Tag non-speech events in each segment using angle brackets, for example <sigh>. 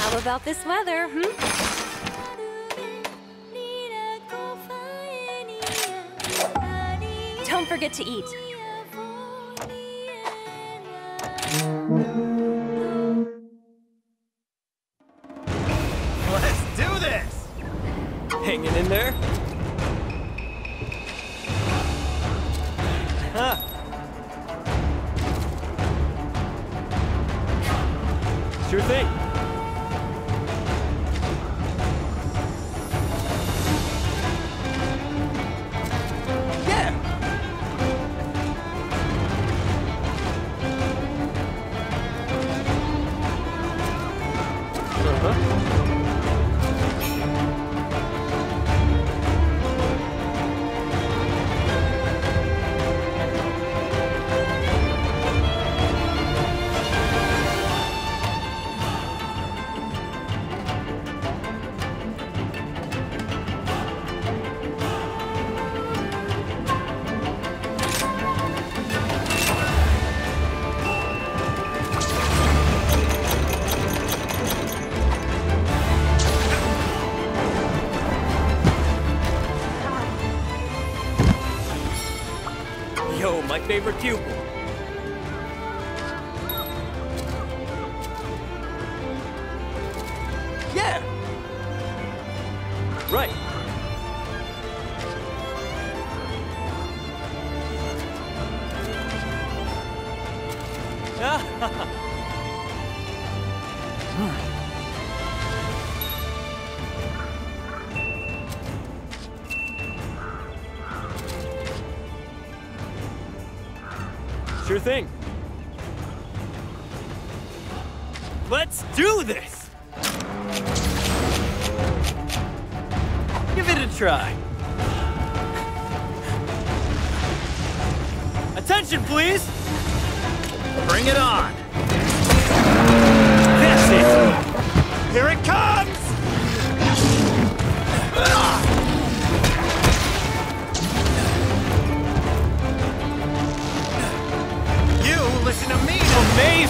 How about this weather, hmm? Don't forget to eat. Let's do this! Hanging in there? Huh. Sure thing. Hã? My favorite pupil. Yeah! Right. <laughs> Sure thing. Let's do this! Give it a try. Attention, please! Bring it on!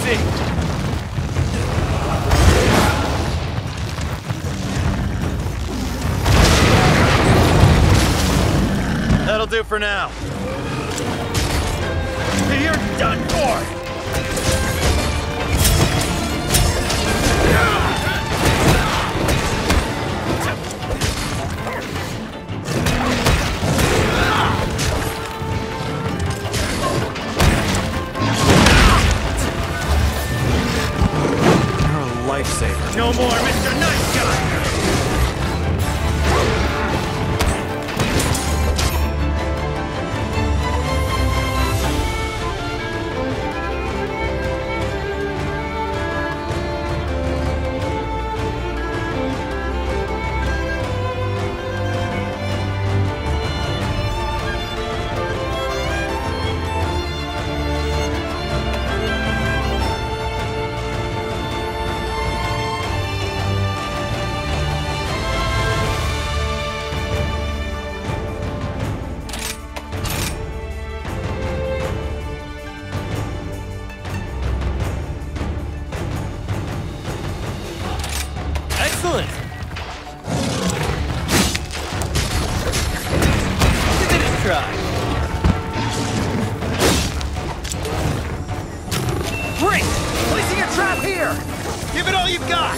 Amazing! That'll do for now. You're done for! Lifesaver. No more, Mr. Nice Guy! Excellent! Give it a try. Great! Placing a trap here! Give it all you've got!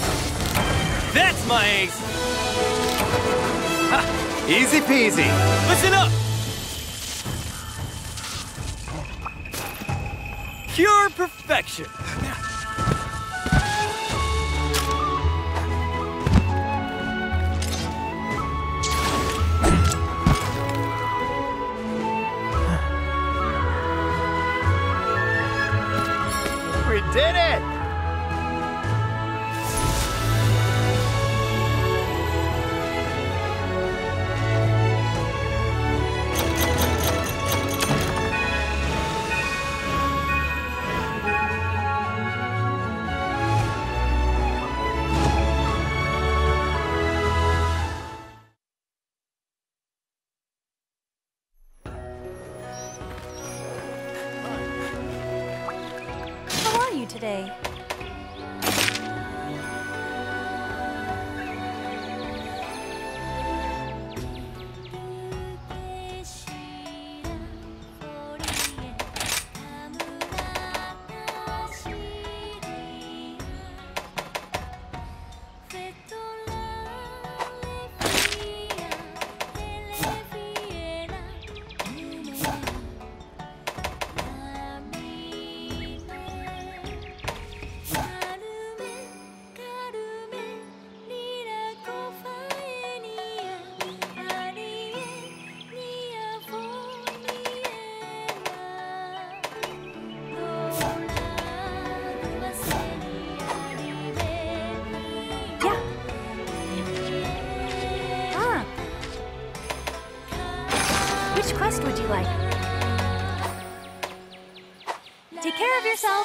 That's my ace! Easy peasy. Listen up! Pure perfection! Did it! Today? Which quest would you like? Take care of yourself.